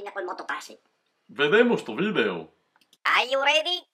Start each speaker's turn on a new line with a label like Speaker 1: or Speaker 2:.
Speaker 1: máquina col motocase.
Speaker 2: Vedemos tu video.
Speaker 1: Are you ready?